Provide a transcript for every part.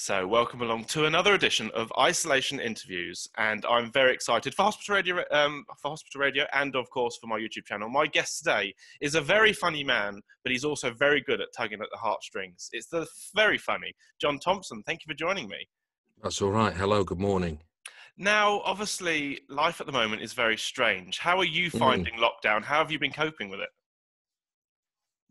So, welcome along to another edition of Isolation Interviews, and I'm very excited for Hospital Radio, um, for Hospital Radio, and of course for my YouTube channel. My guest today is a very funny man, but he's also very good at tugging at the heartstrings. It's the very funny John Thomson. Thank you for joining me. That's all right. Hello. Good morning. Now, obviously, life at the moment is very strange. How are you mm. finding mm. lockdown? How have you been coping with it?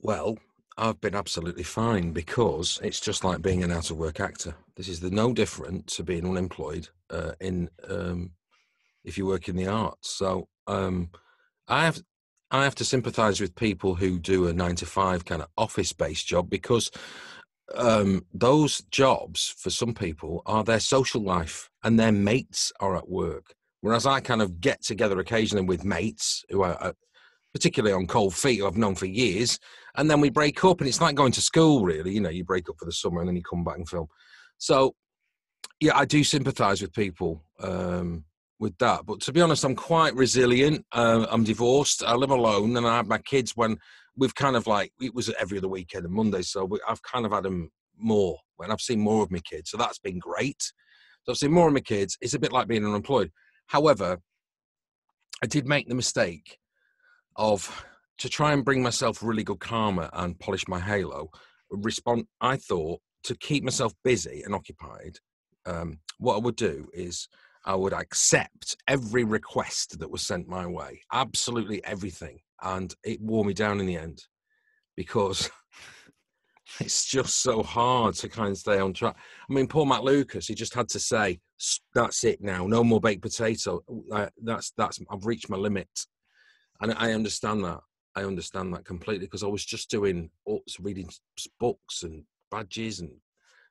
Well, I've been absolutely fine because it's just like being an out of work actor. This is the no different to being unemployed uh, in um, if you work in the arts. So um, I have I have to sympathise with people who do a nine to five kind of office based job because um, those jobs for some people are their social life and their mates are at work. Whereas I kind of get together occasionally with mates who are uh, particularly on cold feet, I've known for years. And then we break up, and it's like going to school, really. You know, you break up for the summer and then you come back and film. So, yeah, I do sympathise with people um, with that. But to be honest, I'm quite resilient. Uh, I'm divorced. I live alone, and I have my kids when we've kind of like it was every other weekend and Monday. So we, I've kind of had them more when I've seen more of my kids. So that's been great. So I've seen more of my kids. It's a bit like being unemployed. However, I did make the mistake of to try and bring myself really good karma and polish my halo respond i thought to keep myself busy and occupied um, what i would do is i would accept every request that was sent my way absolutely everything and it wore me down in the end because it's just so hard to kind of stay on track. I mean, poor Matt Lucas, he just had to say, "That's it now. No more baked potato. That's that's. I've reached my limit." And I understand that. I understand that completely because I was just doing reading books and badges and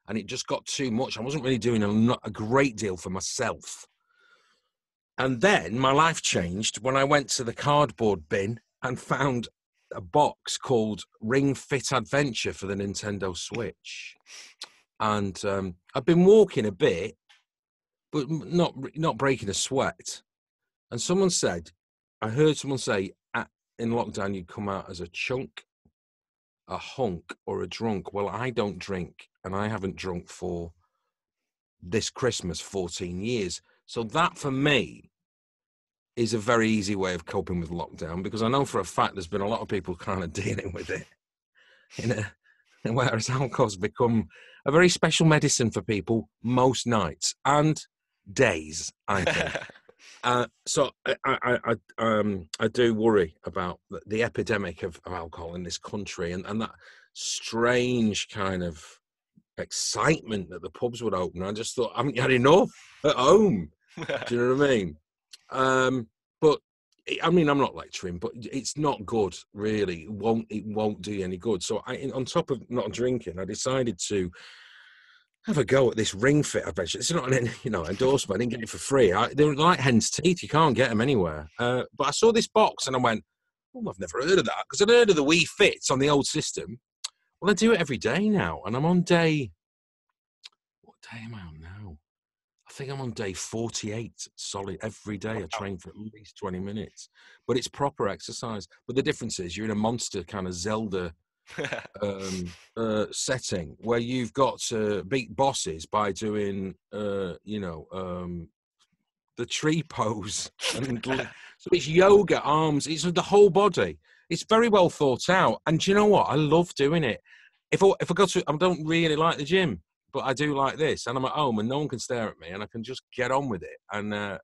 and it just got too much. I wasn't really doing a, a great deal for myself. And then my life changed when I went to the cardboard bin and found a box called Ring Fit Adventure for the Nintendo Switch. And um, I've been walking a bit, but not not breaking a sweat. And someone said, I heard someone say at, in lockdown you come out as a chunk, a hunk, or a drunk. Well, I don't drink, and I haven't drunk for this Christmas 14 years. So that for me is a very easy way of coping with lockdown because I know for a fact there's been a lot of people kind of dealing with it. In a, whereas alcohol's become a very special medicine for people most nights and days, I think. Uh, so I, I, I, um, I do worry about the, epidemic of, of, alcohol in this country and, and that strange kind of excitement that the pubs would open. I just thought, I haven't had enough at home. do you know what I mean? Um, but I mean, I'm not lecturing, but it's not good, really. It won't it won't do you any good? So, I, on top of not drinking, I decided to have a go at this ring fit adventure. It's not an you know endorsement. I didn't get it for free. I, they're like hen's teeth. You can't get them anywhere. Uh, but I saw this box and I went, "Oh, I've never heard of that." Because I'd heard of the Wii Fits on the old system. Well, I do it every day now, and I'm on day. What day am I on now? I think I'm on day 48 solid every day. I train for at least 20 minutes, but it's proper exercise. But the difference is you're in a monster kind of Zelda um, uh, setting where you've got to beat bosses by doing, uh, you know, um, the tree pose. And, so it's yoga, arms, it's the whole body. It's very well thought out. And do you know what? I love doing it. If I, if I go to, I don't really like the gym, but I do like this. And I'm at home and no one can stare at me and I can just get on with it. And uh,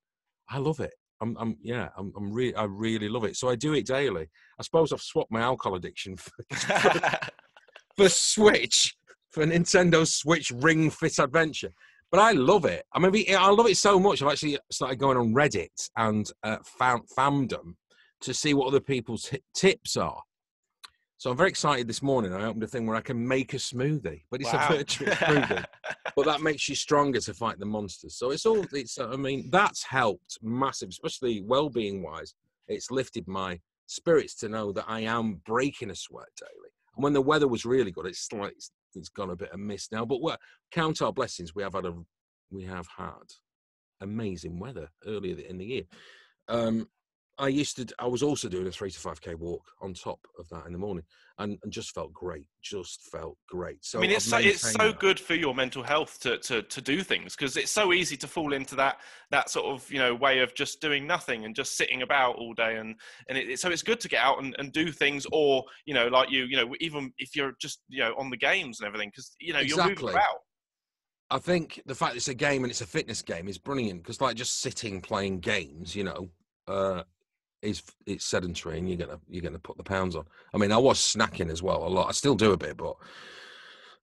I love it. I'm, I'm yeah, I'm, I'm really, I really love it. So I do it daily. I suppose I've swapped my alcohol addiction for, for, for Switch, for Nintendo Switch Ring Fit Adventure. But I love it. I mean, I love it so much. I've actually started going on Reddit and uh, found Fandom to see what other people's t- tips are. So I'm very excited this morning. I opened a thing where I can make a smoothie, but it's wow. a virtual smoothie. but that makes you stronger to fight the monsters. So it's all. It's. I mean, that's helped massive, especially well-being wise. It's lifted my spirits to know that I am breaking a sweat daily. And when the weather was really good, it's like it's gone a bit amiss now. But we count our blessings. We have had a we have had amazing weather earlier in the year. Um, I used to. I was also doing a three to five k walk on top of that in the morning, and, and just felt great. Just felt great. So I mean, it's so, it's so that. good for your mental health to to to do things because it's so easy to fall into that that sort of you know way of just doing nothing and just sitting about all day and and it, so it's good to get out and, and do things or you know like you you know even if you're just you know on the games and everything because you know you're moving about. I think the fact it's a game and it's a fitness game is brilliant because, like, just sitting playing games, you know, uh, is it's sedentary and you're gonna you're gonna put the pounds on. I mean, I was snacking as well a lot. I still do a bit, but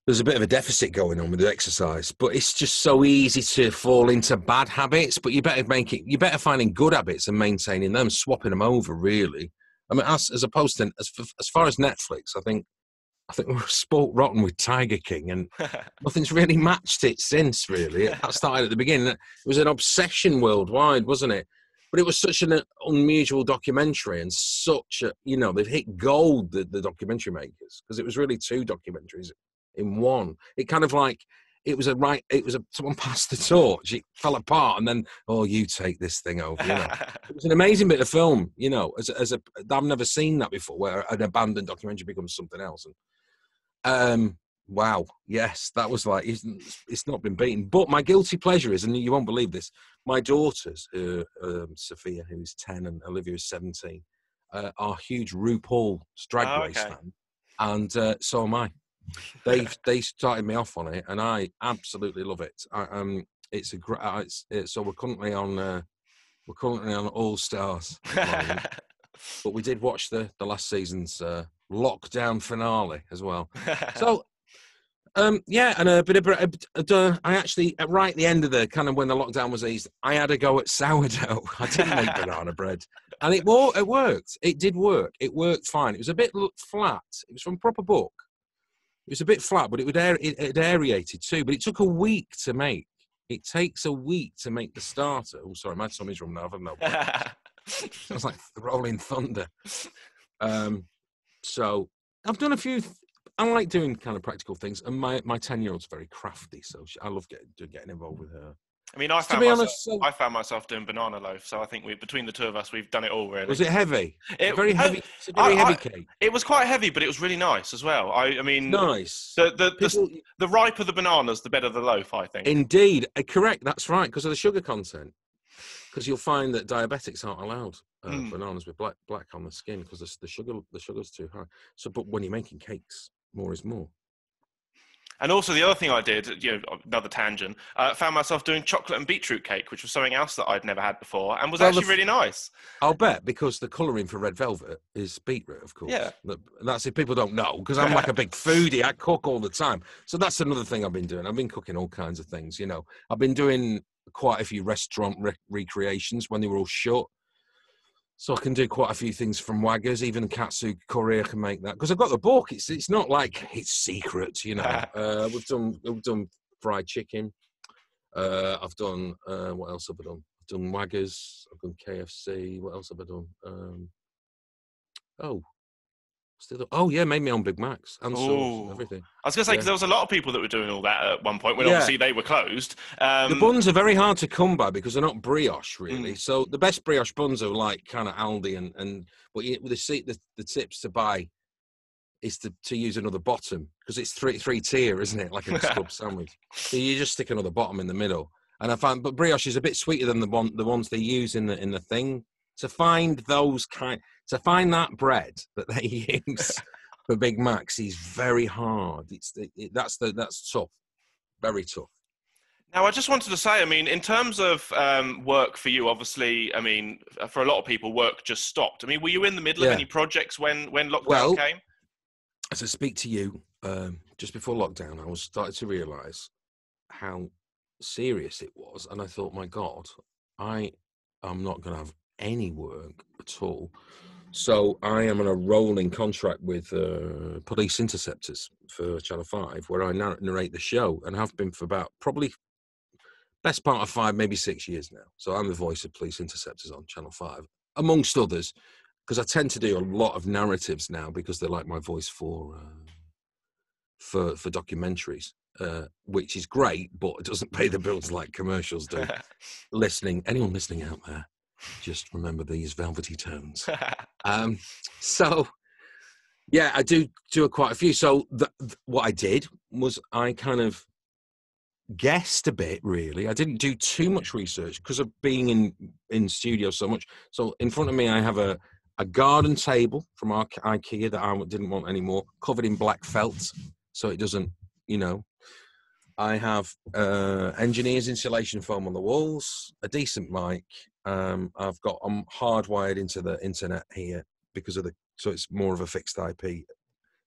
there's a bit of a deficit going on with the exercise. But it's just so easy to fall into bad habits. But you better make it. You better finding good habits and maintaining them, swapping them over. Really, I mean, as as opposed to as as far as Netflix, I think. I think we're sport rotten with Tiger King, and nothing's really matched it since. Really, that started at the beginning. It was an obsession worldwide, wasn't it? But it was such an unusual documentary, and such a you know they've hit gold the, the documentary makers because it was really two documentaries in one. It kind of like it was a right. It was a someone passed the torch. It fell apart, and then oh, you take this thing over. You know, it was an amazing bit of film. You know, as a, as a I've never seen that before, where an abandoned documentary becomes something else. And um, wow, yes, that was like it's, it's not been beaten. But my guilty pleasure is, and you won't believe this, my daughters, uh, um, Sophia, who is ten, and Olivia is seventeen, uh, are huge RuPaul drag Oh, race okay. fan, and uh, so am I. They they started me off on it, and I absolutely love it. I, um, it's a great. Uh, it's, it's so we're currently on. Uh, we're currently on All Stars, at the moment, but we did watch the the last season's uh, lockdown finale as well. So, um, yeah, and a bit of. a I actually, right at the end of the kind of when the lockdown was eased, I had a go at sourdough. I didn't make banana bread, and it it worked. It did work. It worked fine. It was a bit flat. It was from proper book. It was a bit flat, but it would air, it, it aerated too. But it took a week to make. It takes a week to make the starter. Oh, sorry, my tummy's wrong now. I've had no. Sounds like rolling thunder. Um, so I've done a few. Th- I like doing kind of practical things, and my my ten year old's very crafty, so she, I love getting getting involved with her. I mean, I To found be myself, honest, so- I found myself doing banana loaf, so I think we between the two of us, we've done it all really. Was it heavy? It- very heavy. Very I- heavy I- cake. It was quite heavy, but it was really nice as well. I, I mean, Nice. the, the, the, People, the riper the bananas, the better the loaf. I think. indeed, uh, correct. That's right, because of the sugar content. Because you'll find that diabetics aren't allowed uh, Mm. bananas with black black on the skin because the, the sugar the sugar's too high. So, but when you're making cakes, more is more. And also the other thing I did, you know, another tangent, uh, found myself doing chocolate and beetroot cake, which was something else that I'd never had before, and was Well, actually f- really nice. I'll bet because the colouring for red velvet is beetroot, of course. Yeah. That's if people don't know, because I'm like a big foodie. I cook all the time. So that's another thing I've been doing. I've been cooking all kinds of things, you know. I've been doing quite a few restaurant re- recreations when they were all shut. So I can do quite a few things from Waggers, even katsu curry can make that because I've got the book. It's it's not like it's secret, you know. uh, we've done we've done fried chicken. Uh, I've done uh, what else have I done? I've done Waggers. I've done KFC. What else have I done? Um, oh, still. Oh yeah, made me own Big Macs and sauce everything. I was going to say Yeah. because there was a lot of people that were doing all that at one point when Yeah. obviously they were closed. Um, the buns are very hard to come by because they're not brioche Mm. really. So the best brioche buns are like kind of Aldi and and but you, the seat the, the tips to buy is to, to use another bottom because it's three three tier, isn't it? Like a club sandwich. So you just stick another bottom in the middle. And I find but brioche is a bit sweeter than the one the ones they use in the in the thing. To find those kind to find that bread that they use for Big Macs is very hard. It's the, it, that's the that's tough, very tough. Now, I just wanted to say, I mean, in terms of um, work for you, obviously, I mean, for a lot of people, work just stopped. I mean, were you in the middle Yeah. of any projects when when lockdown Well, came? as I speak to you, um, just before lockdown, I was starting to realise how serious it was, and I thought, my God, I am not going to have any work at all. So I am on a rolling contract with uh, Police Interceptors for Channel Five, where I narrate the show, and have been for about probably best part of five, maybe six years now. So I'm the voice of Police Interceptors on Channel Five, amongst others because I tend to do a lot of narratives now because they like my voice for uh, for for documentaries, uh, which is great, but it doesn't pay the bills like commercials do. listening, anyone listening out there, Just remember these velvety tones. um, so, yeah, I do do quite a few. So, the, the, what I did was I kind of guessed a bit. Really, I didn't do too much research because of being in in studio so much. So, in front of me, I have a a garden table from our IKEA that I didn't want anymore, covered in black felt, so it doesn't, you know. I have uh, engineers insulation foam on the walls, a decent mic. Um, I've got I'm hardwired into the internet here because of the so it's more of a fixed IP.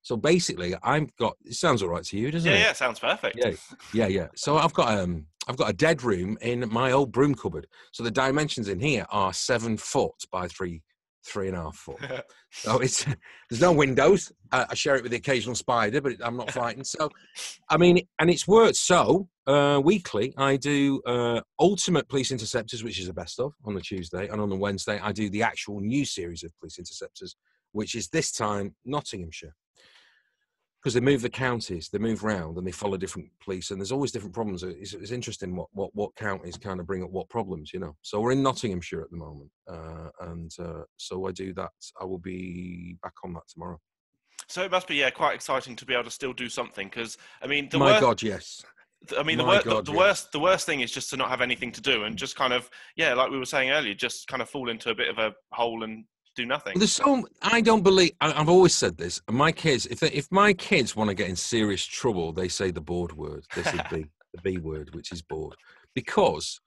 So basically, I've got. It sounds all right to you, doesn't it? yeah, it? Yeah, sounds perfect. Yeah, yeah, yeah. So I've got um, I've got a dead room in my old broom cupboard. So the dimensions in here are seven foot by three three and a half foot. so it's there's no windows. I, I, share it with the occasional spider, but I'm not fighting. So, I mean, and it's worked. So uh, weekly, I do uh, Ultimate Police Interceptors, which is the best of on the Tuesday, and on the Wednesday, I do the actual new series of Police Interceptors, which is this time Nottinghamshire because they move the counties, they move around, and they follow different police, and there's always different problems. It's, it's, interesting what, what what counties kind of bring up what problems, you know. So we're in Nottinghamshire at the moment, uh, and uh, so I do that. I will be back on that tomorrow. So it must be yeah quite exciting to be able to still do something because I mean the my worst, God yes. I mean the, wor- God, the, the yes. worst the worst thing is just to not have anything to do and just kind of yeah like we were saying earlier just kind of fall into a bit of a hole and do nothing. There's so I don't believe. I, have always said this. My kids, if they, if my kids want to get in serious trouble, they say the bored word. They say B, the B word, which is bored. Because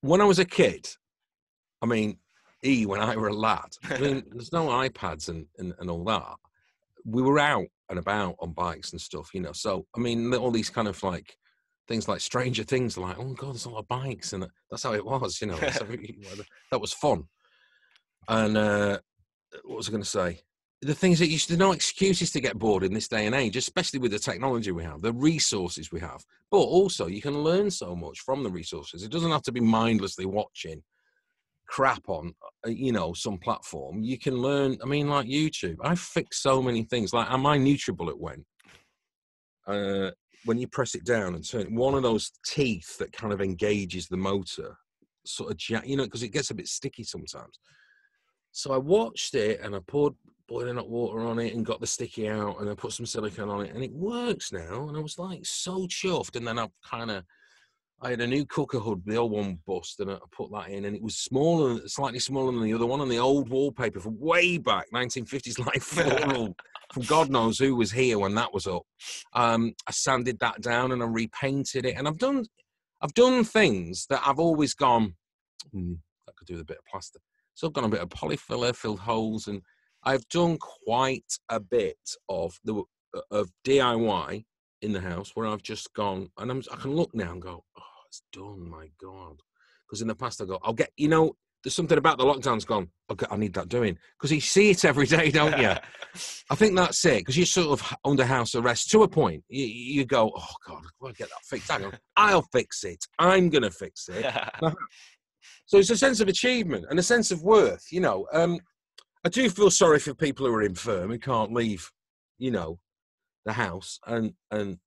when I was a kid, I mean, E, when I were a lad, I mean, there's no iPads and, and, and all that. We were out and about on bikes and stuff, you know. So I mean, all these kind of like things like Stranger Things, like oh god, there's a lot of bikes, and uh, that's how it was, you know. that was fun. And uh, what was I going to say? The things that you there's no excuses to get bored in this day and age, especially with the technology we have, the resources we have. But also, you can learn so much from the resources. It doesn't have to be mindlessly watching crap on, uh, you know, some platform. You can learn. I mean, like YouTube. I fixed so many things. Like my NutriBullet went. Uh, when you press it down and turn one of those teeth that kind of engages the motor, sort of, you know, because it gets a bit sticky sometimes so I watched it and I poured boiling hot water on it and got the sticky out and I put some silicone on it and it works now. And I was like so chuffed. And then I kind of, I had a new cooker hood, the old one bust, and I put that in, and it was smaller, slightly smaller than the other one, and the old wallpaper from way back, 1950s, like floral, from God knows who was here when that was up. Um, I sanded that down and I repainted it, and I've done, I've done things that I've always gone, I could do with a bit of plaster. So I've done a bit of polyfiller, filled holes, and I've done quite a bit of the uh, of DIY in the house where I've just gone and I'm, I can look now and go, oh, it's done, my God. Because in the past I go, I'll get, you know, there's something about the lockdown's gone. Okay, I need that doing because you see it every day, don't you? I think that's it because you're sort of under house arrest to a point. You, you go, oh God, I'll get that fixed. Hang on, I'll fix it. I'm gonna fix it. So it's a sense of achievement and a sense of worth. You know, um, I do feel sorry for people who are infirm and can't leave, you know, the house. And and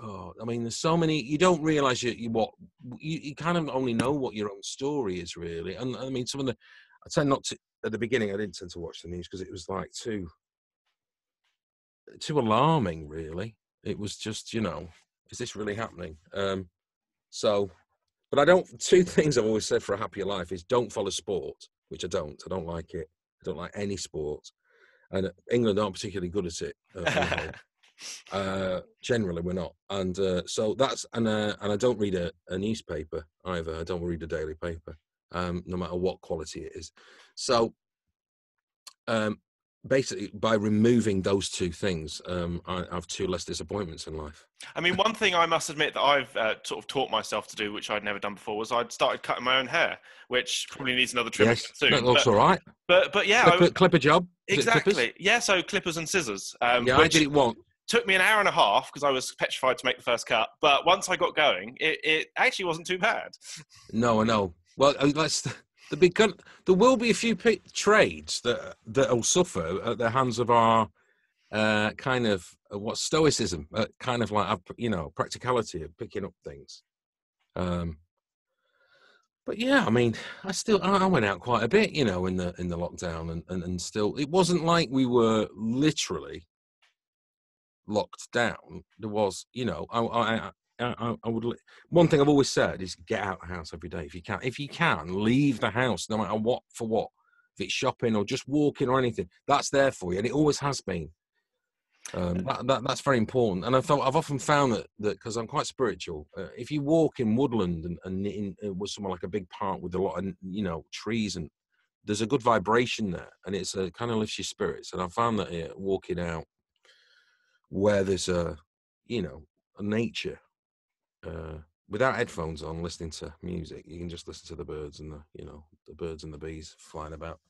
oh, I mean, there's so many. You don't realise you, you what you, you kind of only know what your own story is really. And I mean, some of the I tend not to at the beginning. I didn't tend to watch the news because it was like too too alarming. Really, it was just you know, is this really happening? Um, so but I don't. Two things I've always said for a happier life is don't follow sport, which I don't. I don't like it. I don't like any sport, and England aren't particularly good at it. Uh, uh, generally, we're not, and uh, so that's and uh, and I don't read a, a, newspaper either. I don't read a daily paper, um, no matter what quality it is. So um, basically by removing those two things um, I, have two less disappointments in life i mean one thing i must admit that i've uh, sort of taught myself to do which i'd never done before was i'd started cutting my own hair which probably needs another trim yes, soon that looks but, all right but but yeah clipper, clipper job exactly yeah so clippers and scissors um, yeah i did it once took me an hour and a half because I was petrified to make the first cut. But once I got going, it, it actually wasn't too bad. No, I know. Well, uh, let's the big there will be a few p- trades that that will suffer at the hands of our uh, kind of uh, what stoicism, uh, kind of like you know practicality of picking up things. Um, but yeah, I mean, I still I I went out quite a bit, you know, in the in the lockdown, and and, and still, it wasn't like we were literally locked down. There was, you know, I I I, I, would. One thing I've always said is get out of the house every day if you can. If you can, leave the house, no matter what for what. If it's shopping or just walking or anything, that's there for you, and it always has been. Um, that, that that's very important, and I thought I've often found that that because I'm quite spiritual. Uh, if you walk in woodland and, and in, uh, with somewhere like a big park with a lot of you know trees and there's a good vibration there, and it's a kind of lifts your spirits. And I found that uh, walking out where there's a you know a nature uh, without headphones on, listening to music, you can just listen to the birds and the you know the birds and the bees flying about.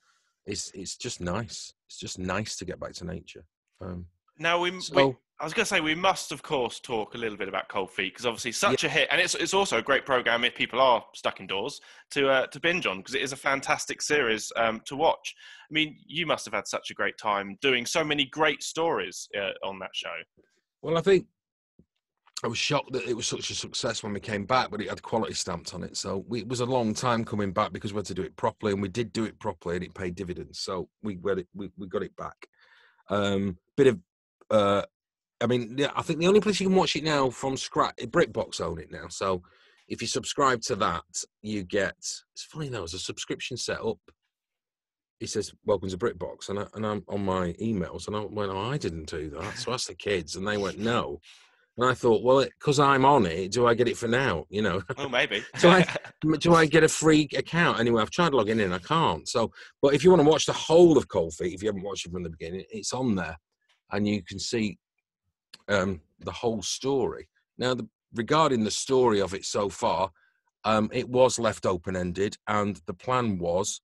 It's it's just nice. It's just nice to get back to nature. Um, Now we, we I was going to say we must, of course, talk a little bit about Cold Feet because obviously such a hit, and it's it's also a great program if people are stuck indoors to uh, to binge on because it is a fantastic series um, to watch. I mean, you must have had such a great time doing so many great stories uh, on that show. Well, I think I was shocked that it was such a success when we came back, but it had quality stamped on it. So we, it was a long time coming back because we had to do it properly, and we did do it properly, and it paid dividends. So we got it, we, we got it back. Um, bit of, uh, I mean, I think the only place you can watch it now from scratch, BritBox own it now. So if you subscribe to that, you get. It's funny though, as a subscription set up. It says "Welcome to BritBox," and I, and I'm on my emails, and I went, "Oh, I didn't do that." So I asked the kids, and they went, "No." And I thought, well, because I'm on it, do I get it for now? You know, Oh, maybe. So I- do I get a free account? Anyway, I've tried to logging in, I can't. So, but if you want to watch the whole of Cold Feet, if you haven't watched it from the beginning, it's on there, and you can see um, the whole story. Now, the, regarding the story of it so far, um, it was left open ended, and the plan was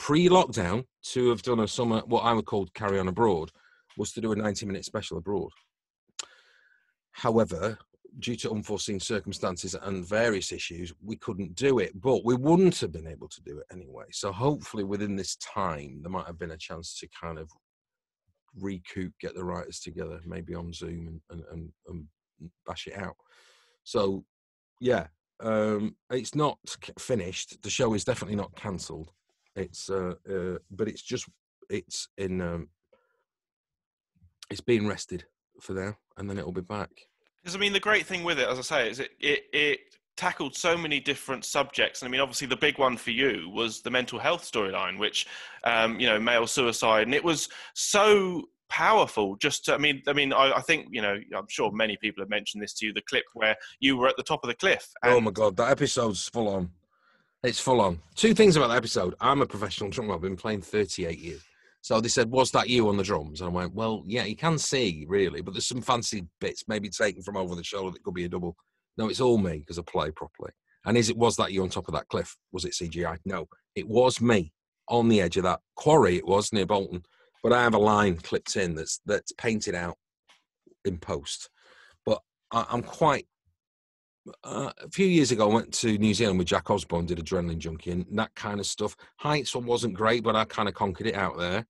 pre-lockdown to have done a summer, what I would call carry on abroad, was to do a 90-minute special abroad. However, due to unforeseen circumstances and various issues, we couldn't do it, but we wouldn't have been able to do it anyway. So hopefully, within this time, there might have been a chance to kind of recoup, get the writers together, maybe on Zoom, and and, and, and bash it out. So, yeah, um, it's not finished. The show is definitely not cancelled. It's, uh, uh, but it's just it's in um, it's being rested for now, and then it'll be back. Because I mean, the great thing with it, as I say, is it, it it tackled so many different subjects. And I mean, obviously, the big one for you was the mental health storyline, which um, you know, male suicide, and it was so powerful. Just, to, I mean, I mean, I, I think you know, I'm sure many people have mentioned this to you. The clip where you were at the top of the cliff. oh my god, that episode's full on. It's full on. Two things about that episode. I'm a professional drummer. I've been playing 38 years. So they said, "Was that you on the drums?" And I went, "Well, yeah, you can see really, but there's some fancy bits maybe taken from over the shoulder that could be a double." No, it's all me because I play properly. And is it was that you on top of that cliff? Was it CGI? No, it was me on the edge of that quarry. It was near Bolton, but I have a line clipped in that's that's painted out in post. But I, I'm quite. Uh, a few years ago, I went to New Zealand with Jack Osbourne, did Adrenaline Junkie, and that kind of stuff. Heights wasn't great, but I kind of conquered it out there.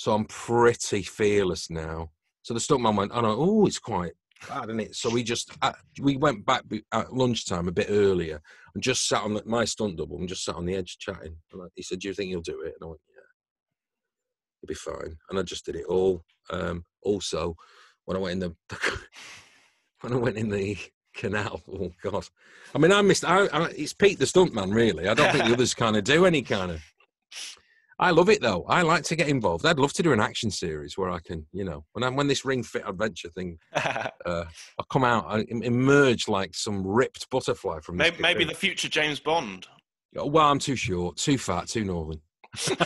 So I'm pretty fearless now. So the stuntman went, "Oh no, oh, it's quite bad, isn't it?" So we just uh, we went back at lunchtime a bit earlier and just sat on the, my stunt double and just sat on the edge chatting. And I, he said, "Do you think you'll do it?" And I went, "Yeah, you'll be fine." And I just did it all. Um, also, when I went in the when I went in the canal, oh god! I mean, I missed. I, I, it's Pete the stuntman, really. I don't think the others kind of do any kind of. I love it though. I like to get involved. I'd love to do an action series where I can, you know, when I'm, when this Ring Fit Adventure thing, uh, I come out, I emerge like some ripped butterfly from maybe, maybe the future James Bond. Well, I'm too short, too fat, too northern.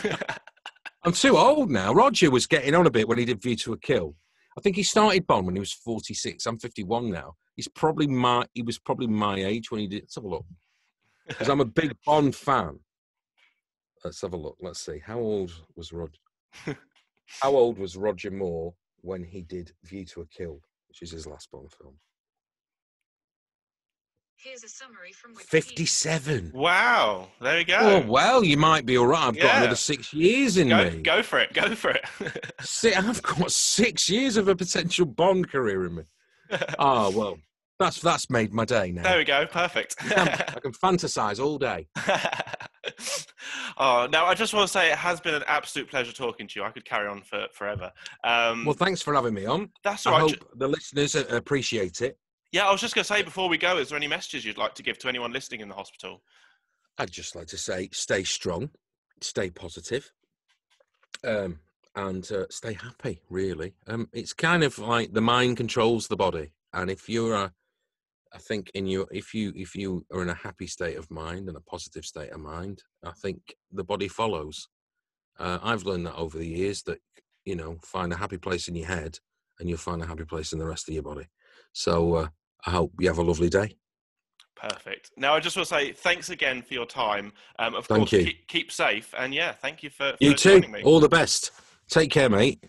I'm too old now. Roger was getting on a bit when he did View to a Kill. I think he started Bond when he was 46. I'm 51 now. He's probably my he was probably my age when he did. Let's have a look. Because I'm a big Bond fan. Let's have a look. Let's see. How old was Roger? How old was Roger Moore when he did View to a Kill, which is his last Bond film? Here's a summary from Wikipedia. 57. Wow, there you go. Oh well, you might be all right. I've got another six years in go, me. go for it. Go for it. Si- I've got six years of a potential Bond career in me. Oh well, That's that's made my day now. There we go. Perfect. I can fantasize all day. Oh, now I just want to say it has been an absolute pleasure talking to you. I could carry on for forever. Um, Well, thanks for having me on. that's all I right. hope the listeners uh, appreciate it. Yeah, I was just going to say before we go, is there any messages you'd like to give to anyone listening in the hospital? I'd just like to say, stay strong, stay positive, um, and uh, stay happy. Really, um, it's kind of like the mind controls the body, and if you're a, I think in your if you if you are in a happy state of mind and a positive state of mind, I think the body follows. Uh, I've learned that over the years that you know find a happy place in your head, and you'll find a happy place in the rest of your body. So uh, I hope you have a lovely day. Perfect. Now, I just want to say thanks again for your time. Um, of Thank course, you. Keep, keep safe, and yeah, thank you for, for You too. me. All the best. Take care, mate.